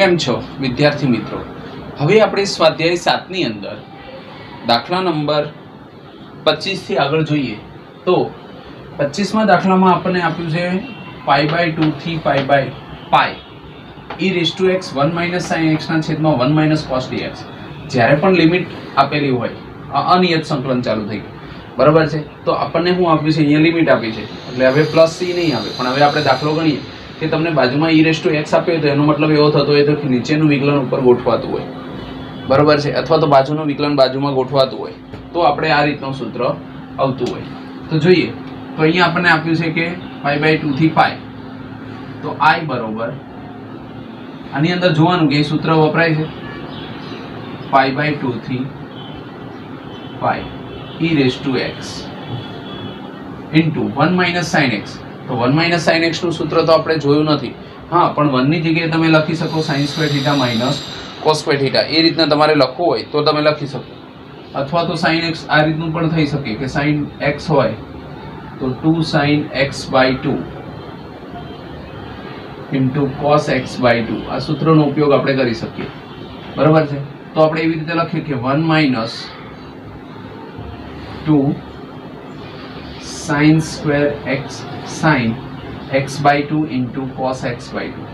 કેમ છો, વિદ્યાર્થી મિત્રો? હવે આપણે સ્વાધ્યાય સાતની અંદર દાખલા નંબર પચીસથી આગળ જોઈએ. તો પચીસમાં દાખલામાં આપણને આપ્યું છે pi by ટુથી pi by pi. E raise to x one minus sine એક્સના છેદમાં વન માઇનસ કોસ ડીએક્સ. જ્યારે પણ લિમિટ આપેલી હોય અનિયત સંકલન ચાલુ થઈ ગયું. બરાબર છે? તો આપણને શું આપ્યું છે? અહીંયા લિમિટ આપી છે. એટલે હવે પ્લસ સી નહીં આવે. પણ હવે આપણે દાખલો ગણીએ. કે તમને બાજુમાં ઈ રેસ ટુ એક્સ આપ્યો તો એનો મતલબ એવો થતો હોય તો કે નીચેનું વિકલન ઉપર ગોઠવાતું હોય. બરોબર છે? અથવા તો બાજુનું વિકલન બાજુમાં ગોઠવાતું હોય. તો આપણે આ રીતનું સૂત્ર આવતું હોય. તો જોઈએ. તો અહીંયા આપણને આપ્યું છે કે પાઈ બાય ટુ થી પાઈ તો આઈ બરોબર. આની અંદર જોવાનું કે એ સૂત્ર વપરાય છે? પાઈ બાય ટુ થી pi e raise to x into one minus sine x તો વન માઇનસ સાઇન એક્સનું સૂત્ર તો આપણે જોયું નથી. હા, પણ વનની જગ્યાએ તમે લખી શકો sine square theta minus cos theta એ રીતના તમારે લખવું હોય તો તમે લખી શકો. અથવા તો સાઇન એક્સ આ રીતનું પણ થઈ શકે કે સાઇન એક્સ હોય તો two sine x by two into cos x by two આ સૂત્રનો ઉપયોગ આપણે કરી શકીએ. બરાબર છે? તો આપણે એવી રીતે લખીએ કે one minus two sine square x sine x by two into cos x by two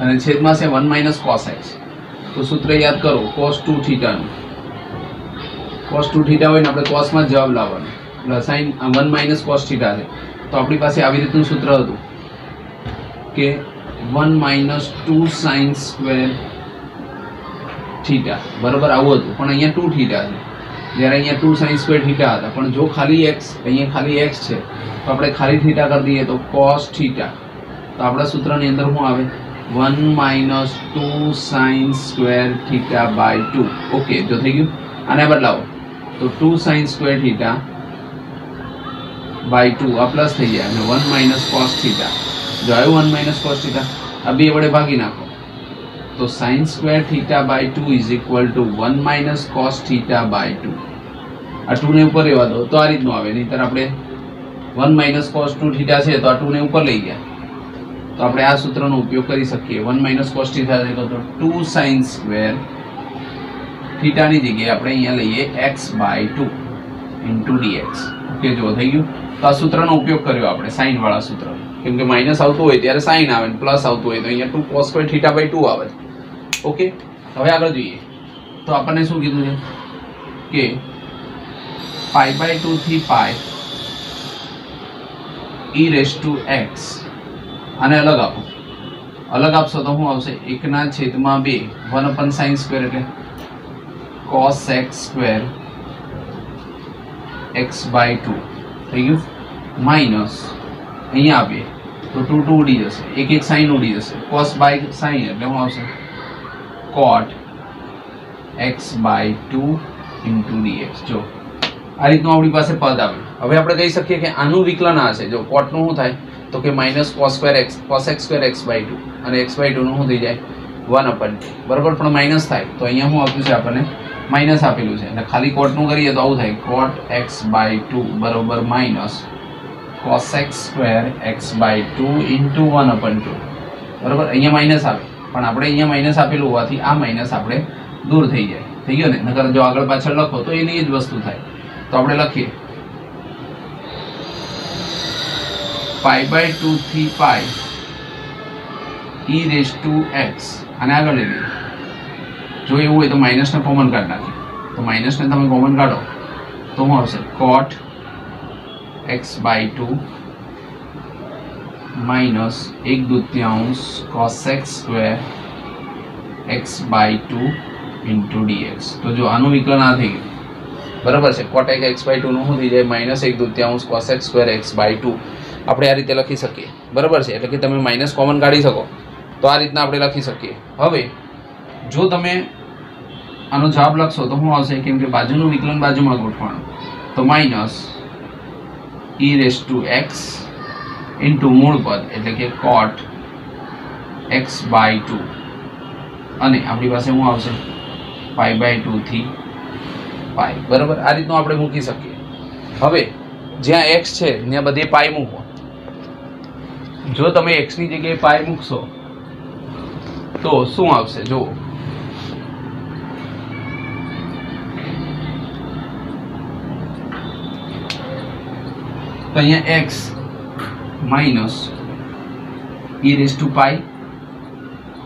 અને છેદમાં છે વન માઇનસ કોસ એક્સ તો સૂત્ર યાદ કરો કોસ ટુ થીટાનું કોસ ટુ થીટા હોય ને, આપણે કોસમાં જવાબ લાવવાનો. એટલે sine one minus cos theta છે. તો આપણી પાસે આવી રીતનું સૂત્ર હતું કે one minus two sine square theta બરોબર, આવું હતું. પણ અહીંયા ટુ થીટા છે. જ્યારે અહીંયા ટુ સાઇન સ્ક્વેર થીટા હતા. પણ જો ખાલી એક્સ અહીંયા ખાલી એક્સ છે, તો આપણે ખાલી થીટા કરી દઈએ તો કોસ થીટા તો આપણા સૂત્રની અંદર શું આવે? One minus two sine square theta by two okay જો થઈ ગયું? આને બદલાવો. તો two sine square theta by two આ પ્લસ થઈ જાય અને વન માઇનસ કોસ થીટા જો આવ્યું વન માઇનસ કોસ થીટા આ બે વડે ભાગી નાખો. તો sine square theta by two is equal to one minus cos theta by two આ ટુ ને ઉપર રહેવા દો. તો આ રીતનું આવે. નહીંતર આપણે one minus cos two theta છે તો આ ટુ ને ઉપર લઈ ગયા. તો આપણે આ સૂત્રનો ઉપયોગ કરી શકીએ. વન માઇનસ કોસ થીટા છે તો ટુ સાઇન સ્ક્વેર થીટાની જગ્યાએ આપણે અહીંયા લઈએ x by two into d x okay જો થઈ ગયું? તો આ સૂત્રનો ઉપયોગ કર્યો આપણે સાઇન વાળા સૂત્ર. કેમ કે માઇનસ આવતું હોય ત્યારે સાઇન આવે ને પ્લસ આવતું હોય તો અહીંયા two cos square theta by two આવે. ઓકે હવે આગળ જોઈએ. તો આપણને શું કીધું છે? કે પાઈ બાય ટુ થી pi e raise to x આને અલગ આપો. અલગ આપશો તો શું આવશે? એકના છેદમાં બે. વન અપન સાઇન સ્ક્વેર એટલે cos x square x by two થઈ ગયું માઇનસ અહીંયા આપીએ તો ટુ ટુ ઉડી જશે. એક એક સાઇન ઉડી જશે. કોસ બાય સાઇન એટલે શું આવશે? Cot x by two into d x જો આ રીતનું આપણી પાસે પદ આવ્યું. હવે આપણે કહી શકીએ કે આનું વિકલન આ છે. જો કોટનું શું થાય? તો કે minus cos square x cos x square x by two અને એક્સ બાય ટુનું શું થઈ જાય? વન અપન બરાબર? પણ માઇનસ થાય. તો અહીંયા શું આપ્યું છે આપણને? માઇનસ આપેલું છે. એટલે ખાલી કોટનું કરીએ તો આવું થાય. કોટ એક્સ બાય ટુ બરાબર? Minus cos x square x by two into one upon two બરાબર? અહીંયા માઇનસ આવે. પણ આપણે અહીંયા માઇનસ આપેલું હોવાથી આ માઇનસ આપણે દૂર થઈ જાય. થઈ ગયો ને? નકર જો આગળ પાછળ લખો તો એની જ વસ્તુ થાય. તો આપણે લખીએ. Pi by two three pi e raise to x અને આગળ લઈ લઈએ. જો એવું હોય તો માઇનસને કોમન કાઢ નાખીએ. તો માઇનસને તમે કોમન કાઢો. તો શું આવશે? Cot x by two minus એક દૂત્યાંશ cos x square x by two into d x તો જો આનું વિકલન આ થઈ ગયું. બરાબર છે. કોટ એક એક્સ બાય ટુનું શું થઈ જાય? માઇનસ એક દૂત્યાંશ cos x square x by two આપણે આ રીતે લખી શકીએ. બરાબર છે? એટલે કે તમે માઇનસ કોમન કાઢી શકો. તો આ રીતના આપણે લખી શકીએ. હવે, જો તમે આનો જવાબ લખશો, તો શું આવશે? કેમ કે બાજુનું વિકલન બાજુમાં ગોઠવાનું તો minus e raise to x into મૂળ પદ, એટલે કે કોટ એક્સ બાય ટુ અને આપણી પાસે શું આવશે? પાઈ બાય ટુ પાઈ બરાબર? આ રીતનું આપણે મૂકી શકીએ. હવે, જ્યાં એક્સ છે, ત્યાં બધે પાઈ મૂકો જો તમે એક્સની જગ્યાએ પાય મૂકશો, તો શું આવશે? જુઓ. તો અહીંયા x minus e raise to pi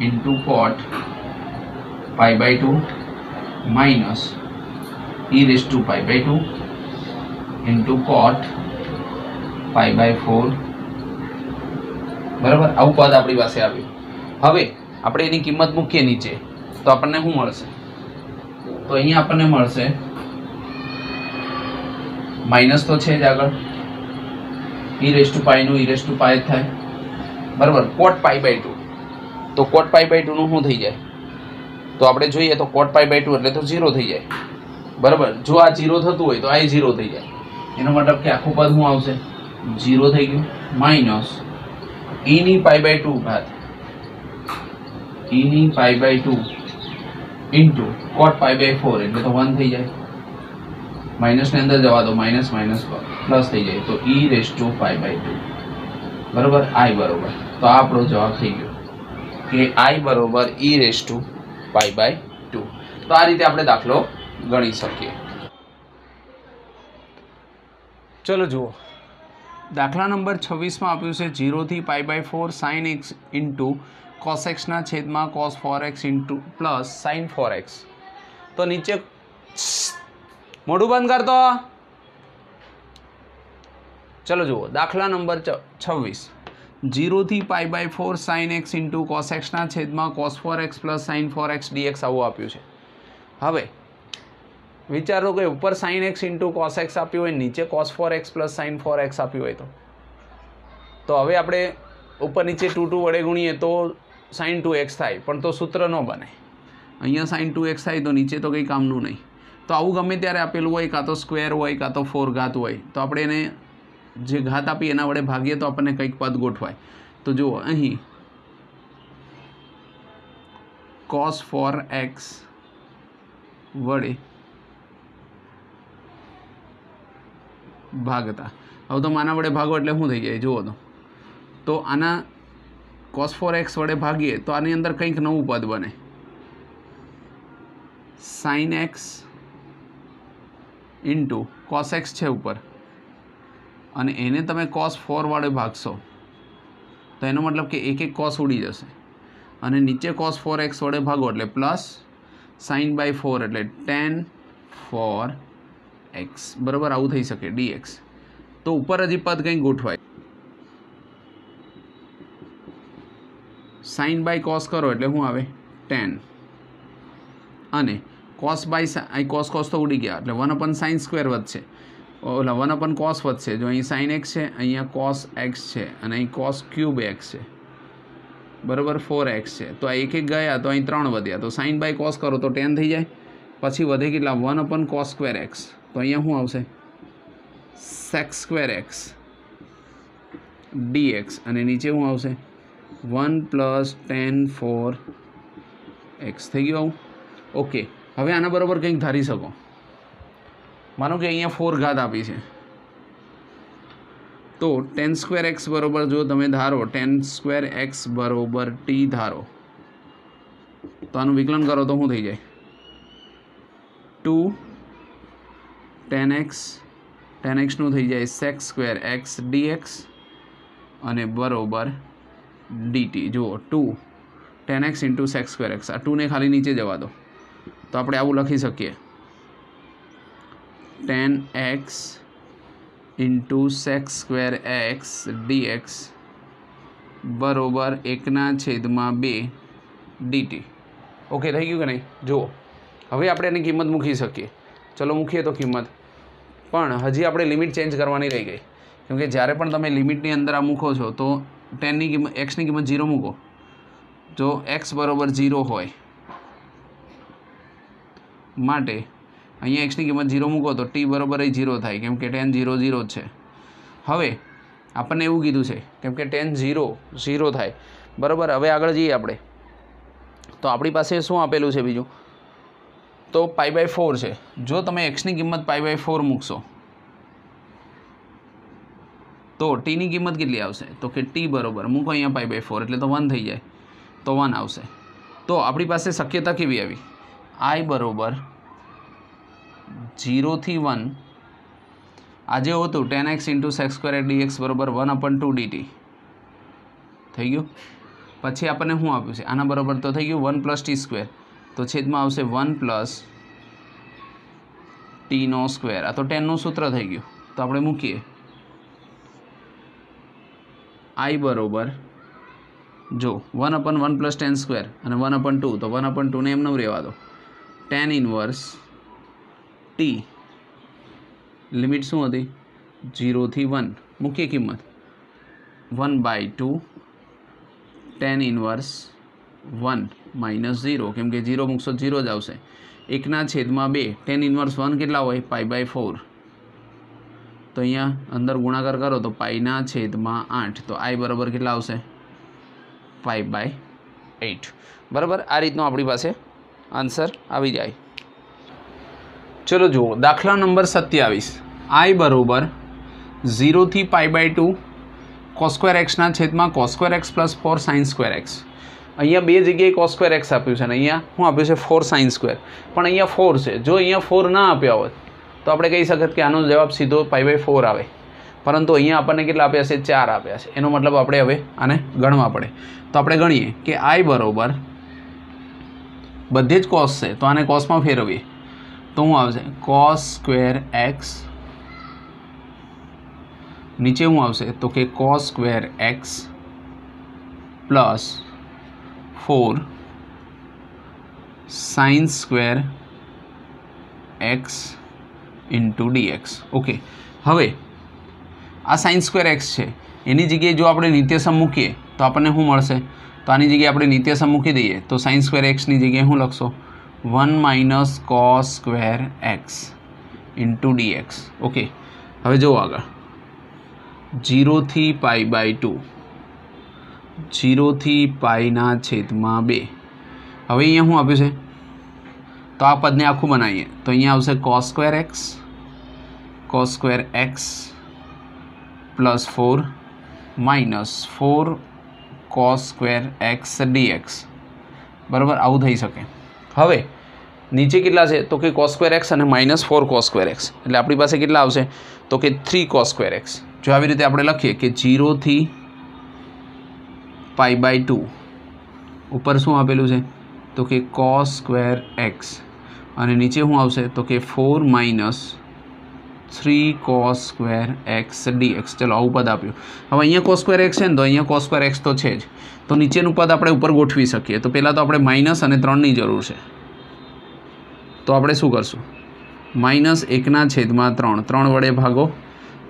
into cot pi by two minus e raised to pi by two into cot pi by four બરાબર? આવું પદ આપણી પાસે આવ્યું. હવે આપણે એની કિંમત મૂકીએ નીચે. તો આપણને શું મળશે? તો અહીંયા આપણને મળશે માઇનસ તો છે જ આગળ. ઈ રેસ ટુ પાઈનું ઈ રેસ ટુ પાય થાય. બરાબર? કોટ પાઈ બાય ટુ તો કોટ પાઈ બાય ટુનું શું થઈ જાય? તો આપણે જોઈએ તો કોટ પાઈ બાય ટુ એટલે તો ઝીરો થઈ જાય. બરાબર. જો આ જીરો થતું હોય તો આ જીરો થઈ જાય. એનો મતલબ કે આખું પદ શું આવશે? જીરો થઈ ગયું. માઇનસ ઈની પાઈ બાય ટુ ઘાત. ઈની pi by two into cot pi by four એટલે તો વન થઈ જાય. માઇનસની અંદર જવા દો. માઇનસ માઇનસ પ્લસ થઈ જાય. તો e raise to pi by two બરોબર? આઈ બરોબર. તો આ આપણો જવાબ થઈ ગયો. કે આઈ બરોબર e raise to pi by two તો આ રીતે આપણે દાખલો ગણી શકીએ. ચલો જુઓ. દાખલા નંબર છવ્વીસમાં આપ્યું છે જીરોથી pi by four sine x into cos એક્સના છેદમાં cos four x into plus sine four x. તો નીચે મોઢું બંધ કરતો ચલો જુઓ, દાખલા નંબર છવ્વીસ. જીરોથી pi by four sine x into cos એક્સના છેદમાં cos four x plus sine four x d x આવું આપ્યું છે. હવે વિચારો કે ઉપર sine x into cos x આપ્યું હોય, નીચે cos four x plus sine four x આપ્યું હોય તો. તો હવે આપણે ઉપર નીચે ટુ ટુ વડે ગુણીએ તો સાઇન ટુ એક્સ થાય, પણ તો સૂત્ર ન બને. અહીંયા સાઇન ટુ એક્સ થાય તો નીચે તો કંઈ કામનું નહીં. તો આવું ગમે ત્યારે આપેલું હોય, કાં તો સ્ક્વેર હોય, કાં તો ફોર ઘાત હોય, તો આપણે એને જે ઘાત આપી એના વડે ભાગીએ તો આપણને કંઈક પદ ગોઠવાય. તો જુઓ, અહીં કોસ ફોર એક્સ વડે ભાગતા હવે તો આના વડે ભાગો એટલે શું થઈ જાય? જુઓ તો. તો આના કોસ ફોર એક્સ વડે ભાગીએ તો આની અંદર કંઈક નવું પદ બને. Sine x into cos x છે ઉપર. અને એને તમે કોસ ફોર વડે ભાગશો. તો એનો મતલબ કે એક એક કોસ ઉડી જશે. અને નીચે કોસ ફોર એક્સ વડે ભાગો એટલે પ્લસ સાઇન બાય ફોર એટલે ટેન ફોર એક્સ બરાબર? આવું થઈ શકે ડીએક્સ તો ઉપર હજી પદ કંઈ ગોઠવાય? સાઇન બાય કોસ કરો એટલે શું આવે? ટેન અને કોસ બાય અહીં કોસ કોસ તો ઉડી ગયા, એટલે વન અપન સાઇન સ્ક્વેર વધશે. ઓલા વન અપન કોસ વધશે. જો અહીં સાઇન એક્સ છે, અહીંયા કોસ એક્સ છે, અને અહીં કોસ ક્યુબ એક્સ છે. બરાબર? ફોર એક્સ છે. તો આ એક એક ગયા, તો અહીં ત્રણ વધ્યા. તો સાઇન બાય કોસ કરો તો ટેન થઈ જાય. પછી વધે કેટલા? One upon cos square x તો અહીંયા શું આવશે? સેક્સ સ્ક્વેર એક્સ ડીએક્સ અને નીચે શું આવશે? One plus tan four x થઈ ગયું આવું? ઓકે હવે આના બરાબર કંઈક ધારી શકો. માનો કે અહીંયા ફોર ઘાત આપી છે. તો ટેન સ્ક્વેર એક્સ બરોબર જો તમે ધારો ટેન સ્ક્વેર એક્સ બરોબર ટી ધારો, તો આનું વિકલન કરો તો શું થઈ જાય? ટુ ટેન એક્સ, ટેન એક્સનું થઈ જાય સેક્સ સ્ક્વેર એક્સ ડીએક્સ અને બરોબર ડીટી જુઓ two tan x into sec square x આ ટુને ખાલી નીચે જવા દો. તો આપણે આવું લખી શકીએ. Tan x into sec square x d x બરોબર એકના છેદમાં બે ડીટી ઓકે થઈ ગયું કે નહીં? જુઓ. હવે આપણે એની કિંમત મૂકી શકીએ. ચલો મૂકીએ તો કિંમત. પણ હજી આપણે લિમિટ ચેન્જ કરવાની રહી ગઈ. કેમકે જ્યારે પણ તમે લિમિટની અંદર આ મૂકો છો, તો ટેનની કિંમત, એક્સની કિંમત ઝીરો મૂકો. જો એક્સ બરોબર ઝીરો હોય માટે અહીંયા એક્સની કિંમત ઝીરો મૂકો, તો ટી બરોબર એ ઝીરો થાય, કેમ કે ટેન ઝીરો ઝીરો જ છે. હવે આપણને એવું કીધું છે, કેમ કે ટેન ઝીરો ઝીરો થાય. બરાબર, હવે આગળ જઈએ આપણે. તો આપણી પાસે શું આપેલું છે બીજું? તો પાઈ બાય ફોર છે. જો તમે એક્સની કિંમત પાઈ બાય ફોર મૂકશો, તો ટીની કિંમત કેટલી આવશે? તો કે ટી બરોબર, મૂકો અહીંયા પાઈ બાય ફોર એટલે તો વન થઈ જાય. તો વન આવશે. તો આપણી પાસે શક્યતા કેવી આવી? આઈ બરોબર જીરોથી વન આજે હતું tan x into sec square d x બરોબર one upon two d t થઈ ગયું? પછી આપણને શું આપ્યું છે? આના બરોબર તો થઈ ગયું વન પ્લસ ટી સ્ક્વેર તો છેદમાં આવશે વન પ્લસ ટીનો સ્ક્વેર. આ તો ટેનનું સૂત્ર થઈ ગયું. તો આપણે મૂકીએ. આઈ બરોબર. જો, one upon one plus tan square અને વન અપન ટુ. તો વન અપન ટુને એમને રહેવા દો. Tan inverse T. લિમિટ શું હતી? જીરોથી વન. મૂકીએ કિંમત. One by two. Tan inverse one minus zero, કેમ કે ઝીરો મૂકશો ઝીરો જ આવશે. એકના છેદમાં બે, ટેન ઇનવર્સ વન કેટલા હોય? Pi by four. તો અહીંયા અંદર ગુણાકાર કરો તો પાઈના છેદમાં આઠ, તો આઈ બરાબર કેટલા આવશે? પાઈ બાય એઇટ બરાબર? આ રીતનો આપણી પાસે આન્સર આવી જાય. ચલો જુઓ, દાખલા નંબર સત્યાવીસ. આઈ બરાબર ઝીરોથી pi by two cos square એક્સના છેદમાં cos square x plus four sine square x. અહીંયા બે જગ્યાએ કોસ્ક્વેર એક્સ આપ્યું છે અને અહીંયા શું આપ્યું છે? ફોર સાઇન સ્ક્વેર પણ અહીંયા ફોર છે. જો અહીંયા ફોર ના આપ્યા હોત, તો આપણે કહી શકત કે આનો જવાબ સીધો પાઈ બાય ફોર આવે. પરંતુ અહીંયા આપણને કેટલા આપ્યા છે? ચાર આપ્યા છે. એનો મતલબ આપણે હવે આને ગણવા પડે. તો આપણે ગણીએ કે આઈ બરોબર બધે જ કોસ છે, તો આને કોસમાં ફેરવીએ. તો શું આવશે? કોસ સ્ક્વેર એક્સ નીચે શું આવશે? તો કે cos square x plus four sine square x into d x okay હવે આ સાઇન સ્ક્વેર એક્સ છે એની જગ્યાએ જો આપણે નિત્યસમ મૂકીએ તો આપણને શું મળશે તો આની જગ્યાએ આપણે નિત્યસમ મૂકી દઈએ તો સાઇન સ્ક્વેર એક્સની જગ્યાએ શું લખશો one minus cos square x into d x okay હવે જુઓ આગળ જીરોથી પાઈ બાય ટુ જીરોથી પાઈના છેદમાં બે. હવે અહીંયા શું આપ્યું છે? તો આ પદને આખું બનાવીએ. તો અહીંયા આવશે cos square x cos square x plus four minus four cos square x d x બરાબર? આવું થઈ શકે. હવે, નીચે કેટલા છે? તો કે કોસ સ્ક્વેર એક્સ અને minus four cos square x એટલે આપણી પાસે કેટલા આવશે? તો કે થ્રી કોસ સ્ક્વેર એક્સ જો આવી રીતે આપણે લખીએ કે જીરોથી પાઈ બાય ટુ ઉપર શું આપેલું છે? તો કે કોસ સ્ક્વેર એક્સ અને નીચે શું આવશે? તો કે four minus three cos square x d x ચલો, આવું પદ આપ્યું. હવે અહીંયા કોસ સ્ક્વેર એક્સ છે ને, તો અહીંયા કોસ સ્ક્વેર એક્સ તો છે જ. તો નીચેનું પદ આપણે ઉપર ગોઠવી શકીએ. તો પહેલાં તો આપણે માઇનસ અને ત્રણની જરૂર છે. તો આપણે શું કરશું? માઇનસ એકના છેદમાં ત્રણ. ત્રણ વડે ભાગો.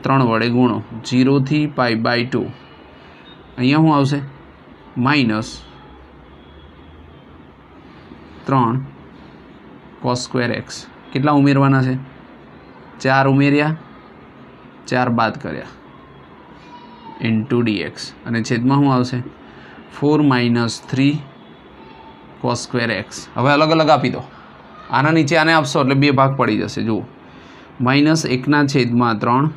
ત્રણ વડે ગુણો. જીરોથી પાઈ બાય ટુ અહીંયા શું આવશે? માઇનસ ત્રણ કોસ સ્ક્વેર એક્સ કેટલા ઉમેરવાના છે? ચાર ઉમેર્યા, ચાર બાદ કર્યા. ઇન્ટુ ડીએક્સ અને છેદમાં શું આવશે? Four minus three cos square x હવે અલગ અલગ આપી દો. આના નીચે આને આપશો એટલે બે ભાગ પડી જશે. જુઓ. માઇનસ એકના છેદમાં ત્રણ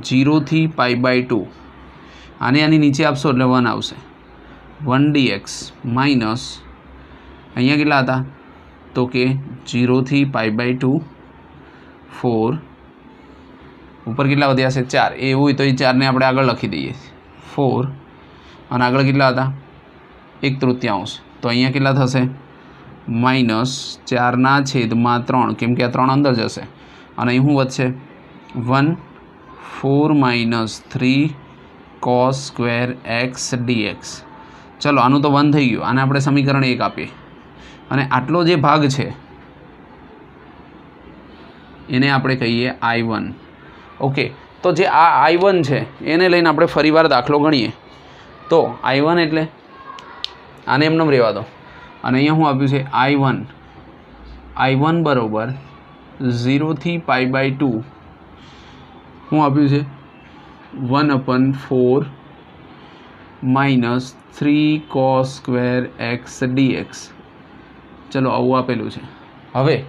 જીરોથી પાઈ બાય ટુ. આને આની નીચે આપશો એટલે વન આવશે. વન ડીએક્સ માઇનસ અહીંયા કેટલા હતા? તો કે જીરોથી પાઈ બાય ટુ, ફોર. ઉપર કેટલા વધ્યા છે? ચાર. એ હોય તો એ ચારને આપણે આગળ લખી દઈએ. ફોર. અને આગળ કેટલા હતા? એક તૃતીયાંશ તો અહીંયા કેટલા થશે? માઇનસ ચારના છેદમાં ત્રણ. કેમ કે આ ત્રણ અંદર જશે. અને અહીં શું વધશે? One, four minus three cos square x d x ચલો, આનું તો વન થઈ ગયું. આને આપણે સમીકરણ એક આપીએ. અને આટલો જે ભાગ છે, એને આપણે કહીએ આઈ વન ઓકે, તો જે આ આઈ વન છે, એને લઈને આપણે ફરીવાર દાખલો ગણીએ. તો આઈ વન એટલે, આને એમને રહેવા દો. અને અહીંયા હું આપ્યું છે? આઈ વન આઈ વન બરાબર ઝીરોથી પાઈ બાય ટુ શું આપ્યું છે? One upon four minus three cos square x d x ચલો, આવું આપેલું છે. હવે,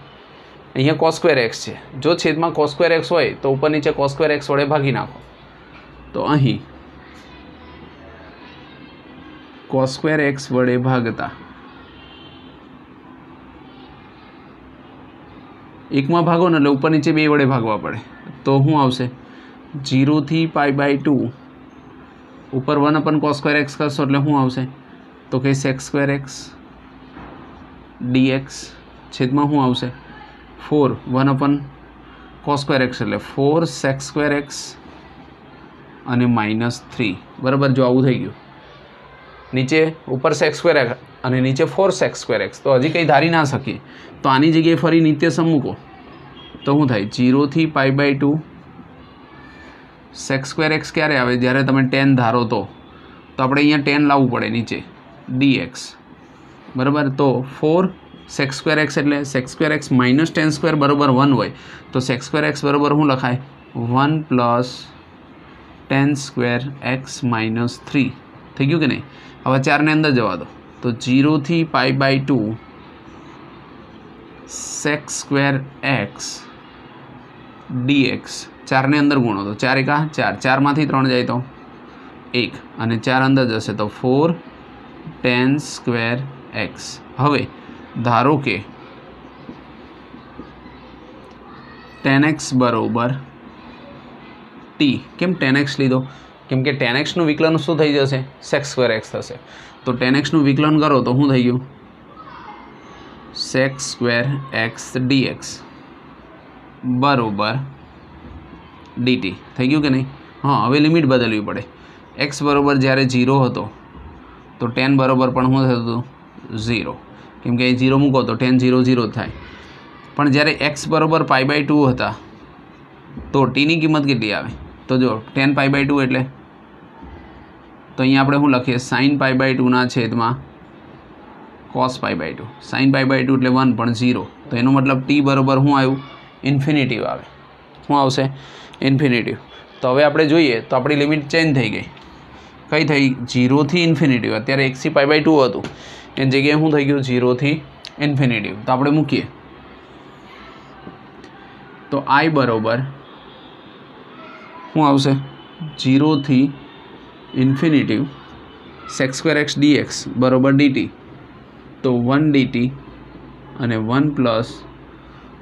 અહીંયા કોસ સ્ક્વેર એક્સ છે. જો છેદમાં કોસ સ્ક્વેર એક્સ હોય, તો ઉપર નીચે કોસ સ્ક્વેર એક્સ વડે ભાગી નાખો. તો અહીં કોસ સ્ક્વેર એક્સ વડે ભાગતા એકમાં ભાગો ને એટલે ઉપર નીચે બે વડે ભાગવા પડે. તો શું આવશે? જીરોથી પાઈ બાય ટુ ઉપર one upon cos square x કરશો એટલે શું આવશે? તો કે સેક્સ સ્ક્વેર એક્સ ડીએક્સ છેદમાં શું આવશે? Four one upon cos square x એટલે ફોર સેક્સ સ્ક્વેર એક્સ અને માઇનસ થ્રી બરાબર? જો આવું થઈ ગયું. નીચે ઉપર સેક્સ સ્ક્વેર એક્સ અને નીચે ફોર સેક્સ સ્ક્વેર એક્સ તો હજી કંઈ ધારી ના શકીએ. તો આની જગ્યાએ ફરી નિત્યસમ મૂકો. તો શું થાય? જીરોથી pi by two sec square x ક્યારે આવે? જ્યારે તમે ટેન ધારો તો. તો આપણે અહીંયા ટેન લાવવું પડે નીચે. ડી એક્સ બરાબર? તો ફોર સેક્સ સ્ક્વેર એક્સ એટલે sec square x minus tan square બરાબર વન હોય. તો સેક્સ સ્ક્વેર એક્સ બરાબર શું લખાય? One plus tan square x minus three થઈ ગયું કે નહીં? હવે ચારને અંદર જવા દો. તો જીરોથી pi by two sec square x d x ચારને અંદર ગુણો તો ચાર એકા ચાર. ચારમાંથી ત્રણ જાય તો એક. અને ચાર અંદર જશે તો ફોર ટેન સ્ક્વેર એક્સ હવે, ધારો કે ટેન એક્સ બરોબર ટી કેમ ટેન એક્સ લીધો? કેમ કે ટેન એક્સનું વિકલન શું થઈ જશે? સેક્સ સ્ક્વેર એક્સ થશે. તો ટેન એક્સનું વિકલન કરો તો શું થઈ ગયું? Sec square x d x બરોબર. ડીટી થઈ ગયું કે નહીં? હા, હવે લિમિટ બદલવી પડે. એક્સ બરોબર જ્યારે ઝીરો હતો, તો ટેન બરોબર પણ શું થતું હતું? ઝીરો કેમ કે એ ઝીરો મૂકો તો ટેન ઝીરો ઝીરો થાય. પણ જ્યારે એક્સ બરોબર પાઈ બાય ટુ હતા, તો ટીની કિંમત કેટલી આવે? તો જો ટેન પાઈ બાય ટુ એટલે? તો અહીંયા આપણે શું લખીએ? સાઇન પાઈ બાય ટુના છેદમાં cos pi by two sine pi by two એટલે વન પણ ઝીરો તો એનો મતલબ ટી બરોબર શું આવ્યું? ઇન્ફિનિટિવ આવે. શું આવશે? ઇન્ફિનિટિવ. તો હવે આપણે જોઈએ તો આપણી લિમિટ ચેન્જ થઈ ગઈ. કઈ થઈ? જીરોથી ઇન્ફિનિટિવ. અત્યારે એક્સી પાઈ બાય ટુ હતું. એની જગ્યાએ શું થઈ ગયું? ઝીરોથી ઇન્ફિનિટિવ. તો આપણે મૂકીએ. તો આઈ બરોબર શું આવશે? જીરોથી infinity sec square x d x બરોબર ડીટી તો વન ડીટી અને વન પ્લસ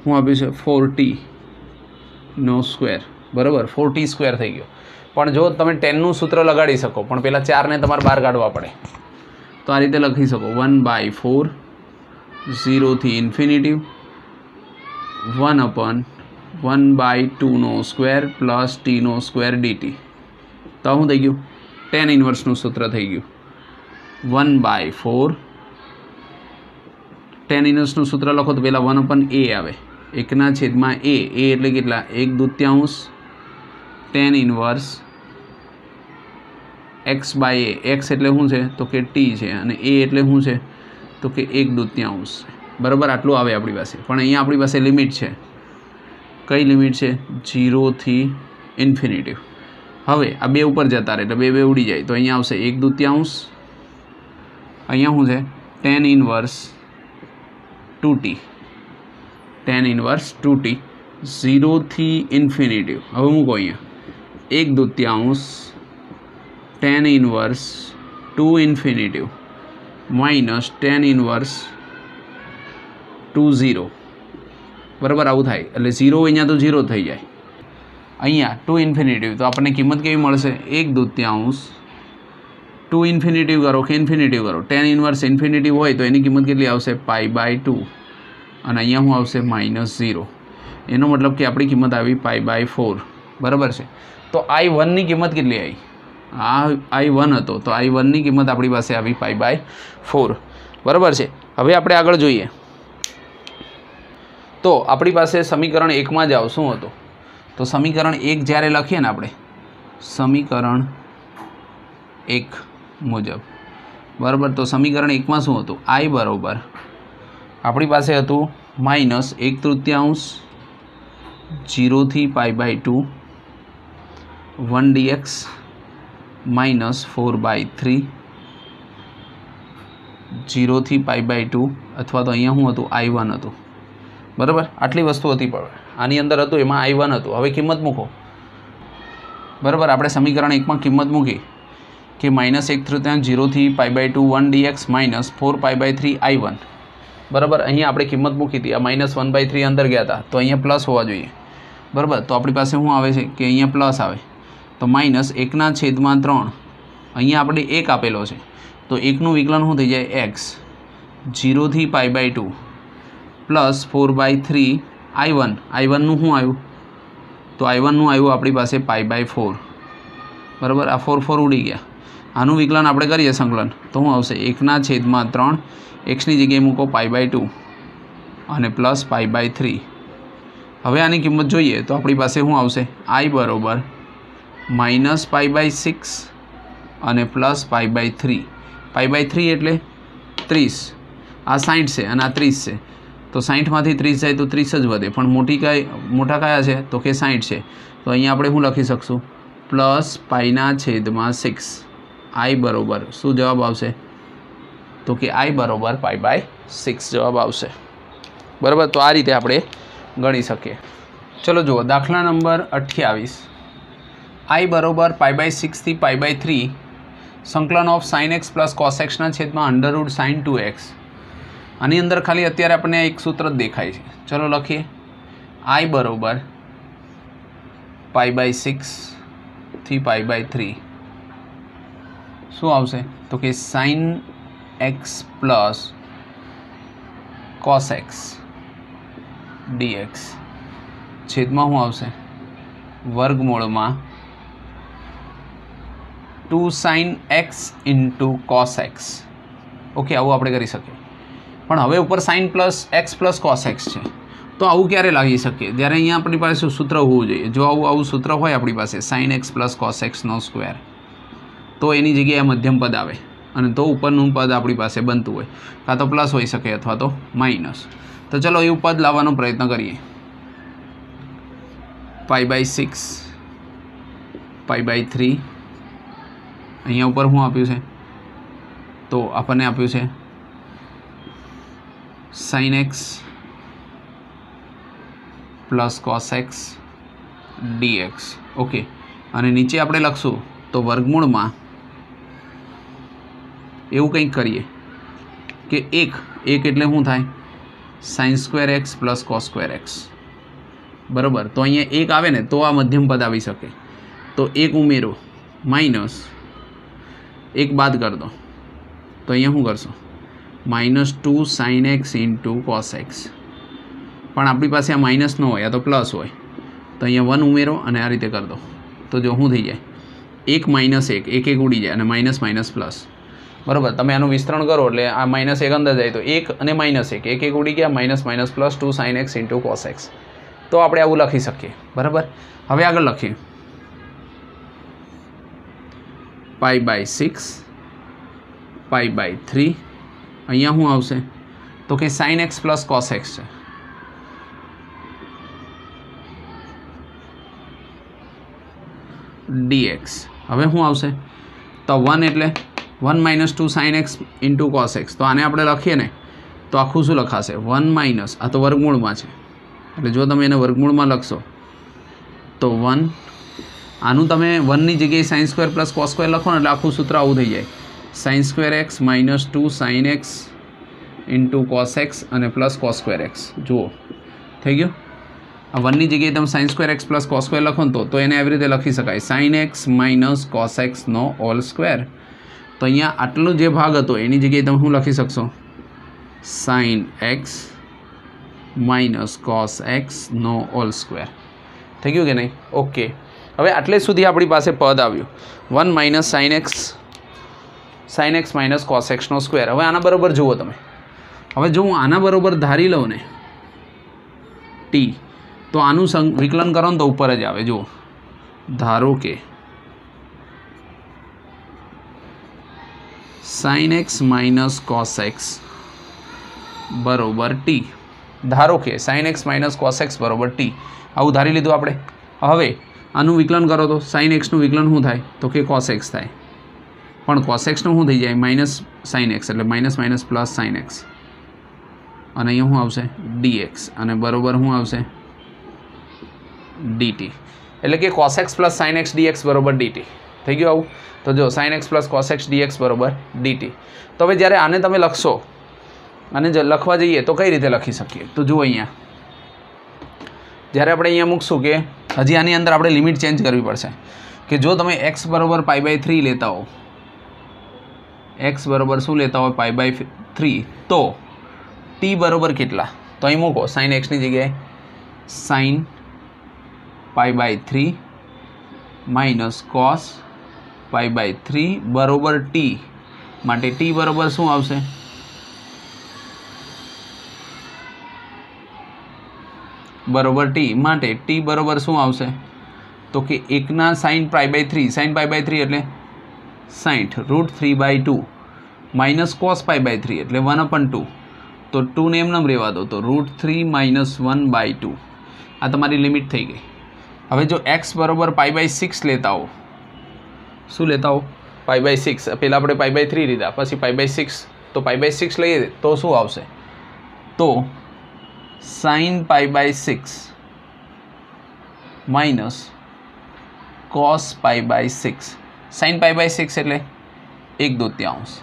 શું આપ્યું છે ફોર્ટી નો સ્ક્વેર બરાબર? ફોર્ટી સ્ક્વેર થઈ ગયો. પણ જો તમે ટેનનું સૂત્ર લગાડી શકો, પણ પહેલાં ચારને તમારે બહાર કાઢવા પડે. તો આ રીતે લખી શકો. One by four ઝીરોથી infinity one upon one by ટુનો square plus ટીનો સ્ક્વેર ડીટી તો શું થઈ ગયું? ટેન ઇન્વર્સનું સૂત્ર થઈ ગયું. વન બાય ફોર ટેન ઇન્વર્સનું સૂત્ર લખો તો પહેલાં વન અપન એ આવે. એકના છેદમાં એ એ એટલે કેટલા? એક દૂત્યાંશ tan inverse x by a x એટલે શું છે? તો કે ટી છે. અને એ એટલે શું છે? તો કે એક દૂત્યાંશ બરાબર? આટલું આવે આપણી પાસે. પણ અહીંયા આપણી પાસે લિમિટ છે. કઈ લિમિટ છે? જીરોથી ઇન્ફિનિટિવ હવે આ બે ઉપર જતા રહે, એટલે બે બે ઉડી જાય. તો અહીંયા આવશે એક દૂત્યાંશ. અહીંયા શું છે? Tan inverse two t tan inverse two t ઝીરોથી infinity હવે મૂકો અહીંયા એક દૂત્યાંશ tan inverse two infinity minus tan inverse two zero બરાબર આવું થાય એટલે ઝીરો અહીંયા તો ઝીરો થઈ જાય અહીંયા ટુ ઇન્ફિનિટિવ તો આપણને કિંમત કેવી મળશે એક દૂત્યાંશ ટુ ઇન્ફિનિટિવ કરો કે ઇન્ફિનિટિવ કરો ટેન ઇનવર્સ ઇન્ફિનિટિવ હોય તો એની કિંમત કેટલી આવશે પાઈ બાય ટુ અને અહીંયા હું આવશે માઇનસ ઝીરો એનો મતલબ કે આપણી કિંમત આવી પાઈ બાય ફોર બરાબર છે? તો આઈ વનની કિંમત કેટલી આવી? આ આઈ વન હતો. તો આઈ વનની કિંમત આપણી પાસે આવી પાઈ બાય ફોર બરાબર છે? હવે આપણે આગળ જોઈએ. તો આપણી પાસે સમીકરણ એકમાં જ આવ, શું હતું? તો સમીકરણ એક જ્યારે લખીએ ને આપણે, સમીકરણ એક મુજબ. બરાબર? તો સમીકરણ એકમાં શું હતું? આઈ બરાબર. આપણી પાસે હતું માઇનસ એક તૃતીયાંશ જીરોથી pi by two, one d x minus four by three જીરોથી pi by two, અથવા તો અહીંયા શું હતું? આઈ વન હતું. બરાબર? આટલી વસ્તુ હતી પણ. આની અંદર હતું, એમાં આઈ વન હતું. હવે કિંમત મૂકો. બરાબર? આપણે સમીકરણ એકમાં કિંમત મૂકી કે માઇનસ એક તૃતીયાંશ જીરોથી pi by two, one d x minus four pi by three, I one. બરાબર? અહીંયા આપણે કિંમત મૂકી હતી. આ માઇનસ વન બાય થ્રી અંદર ગયા હતા. તો અહીંયા પ્લસ હોવા જોઈએ. બરાબર? તો આપણી પાસે શું આવે છે? કે અહીંયા પ્લસ આવે. તો માઇનસ એકના છેદમાં ત્રણ. અહીંયા આપણે એક આપેલો છે. તો એકનું વિકલન શું થઈ જાય? X જીરોથી pi by two plus four by three I one I વનનું શું આવ્યું? તો આઈ વનનું આવ્યું આપણી પાસે પાઈ બાય ફોર બરાબર? આ ફોર ફોર ઉડી ગયા. આનું વિકલન આપણે કરીએ સંકલન. તો શું આવશે? એકના છેદમાં ત્રણ, એક્સની જગ્યાએ મૂકો પાઈ બાય ટુ અને પ્લસ પાઈ બાય થ્રી. હવે આની કિંમત જોઈએ તો આપણી પાસે શું આવશે? આઈ બરોબર માઇનસ પાઈ બાય સિક્સ અને plus pi by three. Pi by three એટલે ત્રીસ. આ સાઠ છે અને આ ત્રીસ છે. તો સાઠમાંથી ત્રીસ જાય તો ત્રીસ જ વધે. પણ મોટી કઈ, મોટા કયા છે? તો કે સાઠ છે. તો અહીંયા આપણે શું લખી શકશું? પ્લસ પાઈના છેદમાં સિક્સ. આઈ બરોબર. શું જવાબ આવશે? તો કે આઈ બરોબર પાઈ બાય સિક્સ જવાબ આવશે. બરાબર? તો આ રીતે આપણે ગણી શકીએ. ચલો જુઓ, દાખલા નંબર અઠ્યાવીસ. આઈ બરોબર પાઈ બાય સિક્સથી પાઈ બાય થ્રી સંકલન of sine x plus cos એક્સના છેદમાં અંડરવુડ સાઇન ટુ એક્સ આની અંદર ખાલી અત્યારે આપણને એક સૂત્ર જ દેખાય છે. ચલો લખીએ. આઈ બરોબર પાઈ બાય સિક્સથી પાઈ બાય થ્રી શું આવશે? તો કે sine x plus cos x dx છેદમાં શું આવશે? વર્ગમૂળમાં two sine x into cos x okay, આવું આપણે કરી શકીએ. પણ હવે ઉપર sine plus x plus cos x છે. તો આવું ક્યારે લાગી શકીએ? જ્યારે અહીંયા આપણી પાસે શું સૂત્ર હોવું જોઈએ. જો આવું આવું સૂત્ર હોય આપણી પાસે સાઇન એક્સ પ્લસ કોસ એક્સનો સ્ક્વેર તો એની જગ્યાએ મધ્યમ પદ આવે અને તો ઉપરનું પદ આપણી પાસે બનતું હોય. કાં તો પ્લસ હોઈ શકે અથવા તો માઇનસ તો ચલો એવું પદ લાવવાનો પ્રયત્ન કરીએ. Pi by six pi by three અહીંયા ઉપર શું આપ્યું છે? તો આપણને આપ્યું છે sine x plus cos x dx okay અને નીચે આપણે લખશું તો વર્ગમૂળમાં એવું કંઈક કરીએ કે એક એક એટલે શું થાય? Sine square x plus cos square x બરાબર? તો અહીંયા એક આવે ને, તો આ મધ્યમ પદ આવી શકે. તો એક ઉમેરો માઇનસ એક બાદ કરી દો. તો અહીંયા શું કરશો? Minus two sine x into cos x પણ આપણી પાસે આ માઇનસ ન હોય, આ તો પ્લસ હોય. તો અહીંયા વન ઉમેરો અને આ રીતે કરી દો. તો જો શું થઈ જાય? એક માઇનસ એક એક એક ઉડી જાય અને માઇનસ માઇનસ પ્લસ બરાબર, તમે આનું વિસ્તરણ કરો એટલે આ માઇનસ એક અંદર જાય. તો એક અને માઇનસ એક એક એક ઉડી ગયા minus minus plus two sine x into cos x તો આપણે આવું લખી શકીએ, બરાબર? હવે આગળ લખીએ. Pi by six pi by three અહીંયા શું આવશે? તો કે sine x plus cos x છે. ડીએક્સ હવે શું આવશે? તો વન એટલે one minus two sine x into cos x તો આને આપણે લખીએ ને, તો આખું શું લખાશે? વન માઇનસ આ તો વર્ગમૂળમાં છે. એટલે જો તમે એને વર્ગમૂળમાં લખશો, તો વન આનું તમે વનની જગ્યાએ sine square plus cos square લખો ને એટલે આખું સૂત્ર આવું થઈ જાય. Sine square X minus two sine X into cos X અને પ્લસ કોસ સ્ક્વેર એક્સ જુઓ, થઈ ગયું? આ વનની જગ્યાએ તમે sine square X plus cos square લખો ને તો તો એને આવી રીતે લખી શકાય. Sine x minus cos એક્સનો whole square તો અહીંયા આટલો જે ભાગ હતો, એની જગ્યાએ તમે શું લખી શકશો? Sine x minus cos એક્સનો whole square થઈ ગયું કે નહીં? ઓકે. હવે આટલે સુધી આપણી પાસે પદ આવ્યું. One minus sine x sine x minus cos એક્સનો square હવે આના બરાબર જુઓ તમે. હવે જો હું આના બરાબર ધારી લઉં ને ટી તો આનું સં વિકલન કરો ને તો ઉપર જ આવે. જુઓ. ધારો કે sine x minus cos x બરોબર ટી ધારો કે sine x minus cos x બરોબર ટી આવું ધારી લીધું આપણે. હવે આનું વિકલન કરો તો સાઇન એક્સનું વિકલન શું થાય? તો કે કોસ એક્સ થાય. પણ કોસ એક્સનું શું થઈ જાય? માઇનસ સાઇન એક્સ એટલે minus minus plus sine x અને અહીંયા શું આવશે? ડીએક્સ અને બરોબર શું આવશે? ડીટી એટલે કે cos x plus sine x dx બરોબર ડીટી થઈ ગયું આવું? તો જો sine x plus cos x dx બરોબર ડીટી તો હવે જ્યારે આને તમે લખશો અને જો લખવા જઈએ, તો કઈ રીતે લખી શકીએ? તો જુઓ અહીંયા. જ્યારે આપણે અહીંયા મૂકશું કે હજી આની અંદર આપણે લિમિટ ચેન્જ કરવી પડશે. કે જો તમે એક્સ બરોબર પાઈ બાય થ્રી લેતા હો એક્સ બરોબર શું લેતા હોય પાઈ બાય થ્રી તો ટી બરોબર કેટલા? તો અહીં મૂકો સાઇન એક્સની જગ્યાએ sine pi by three minus cos pi by three બરોબર ટી માટે ટી બરોબર શું આવશે? બરોબર ટી માટે ટી બરોબર શું આવશે? તો કે એકના sine pi by three sine pi by three એટલે સાઠ root three by two minus cos pi by three એટલે વન અપન ટુ તો ટુને એમ નામ રહેવા દો. તો root three minus one by two આ તમારી લિમિટ થઈ ગઈ. હવે જો એક્સ બરોબર પાઈ બાય સિક્સ લેતા હો શું લેતા હો? પાઈ બાય સિક્સ પહેલાં આપણે પાઈ બાય થ્રી લીધા. પછી પાઈ બાય સિક્સ તો પાઈ બાય સિક્સ લઈએ તો શું આવશે? તો sine pi by six minus cos pi by six sine pi by six એટલે એક દોત્યાંશ.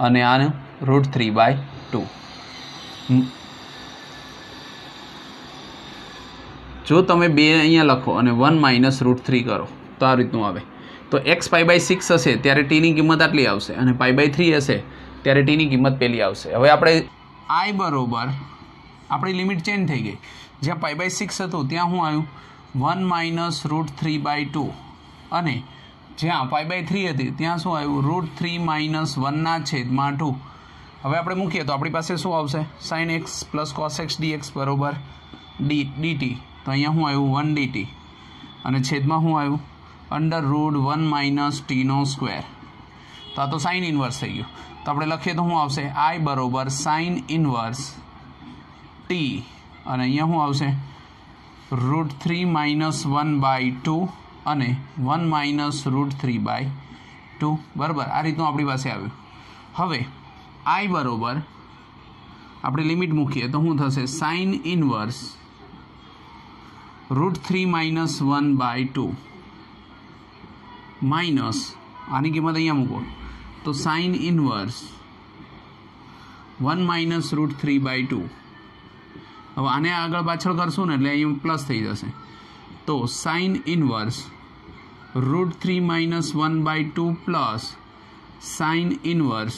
અને આનું રૂટ થ્રી બાય ટુ જો તમે બે અહીંયા લખો અને વન માઇનસ રૂટ થ્રી કરો, તો આ રીતનું આવે. તો એક્સ પાઈ બાય સિક્સ હશે, ત્યારે ટીની કિંમત આટલી આવશે અને પાઈ બાય થ્રી હશે, ત્યારે ટીની કિંમત પેલી આવશે. હવે આપણે આઈ બરોબર, આપણી લિમિટ ચેન્જ થઈ ગઈ. જ્યાં પાઈ બાય સિક્સ હતું, ત્યાં શું આવ્યું? One minus root three by two. અને જ્યાં પાઈ બાય થ્રી હતી, ત્યાં શું આવ્યું? રૂટ થ્રી માઇનસ વનના છેદમાં ટુ. હવે આપણે મૂકીએ તો આપણી પાસે શું આવશે? Sine x plus cos x dx બરોબર. D, dt. તો અહીંયા શું આવ્યું વન ડીટી. અને છેદમાં શું આવ્યું? અંડર રૂટ વન માઇનસ ટીનો સ્ક્વેર તો આ તો સાઇન ઇન્વર્સ થઈ ગયું. તો આપણે લખીએ તો શું આવશે? આઈ બરોબર સાઇન ઇન્વર્સ ટી અને અહીંયા શું આવશે? Root three minus one by two અને one minus root three by two બરાબર? આ રીતનું આપણી પાસે આવ્યું. હવે આઈ બરોબર આપણે લિમિટ મૂકીએ તો શું થશે? Sine inverse root three minus one by two minus આની કિંમત અહીંયા મૂકો. તો sine inverse one minus root three by two હવે આને આગળ પાછળ કરશું ને એટલે અહીં પ્લસ થઈ જશે. તો sine inverse root three minus one by two plus sine inverse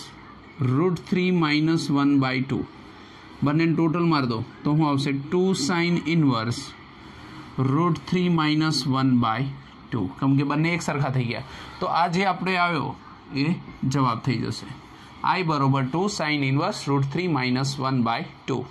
root three minus one by two બંને ટોટલ માર દો. તો શું આવશે? Two sine inverse root three minus one by two કેમ કે બંને એક સરખા થઈ ગયા. તો આ જે આપણે આવ્યો, એ જવાબ થઈ જશે. આઈ બરોબર two sine inverse root three minus one by two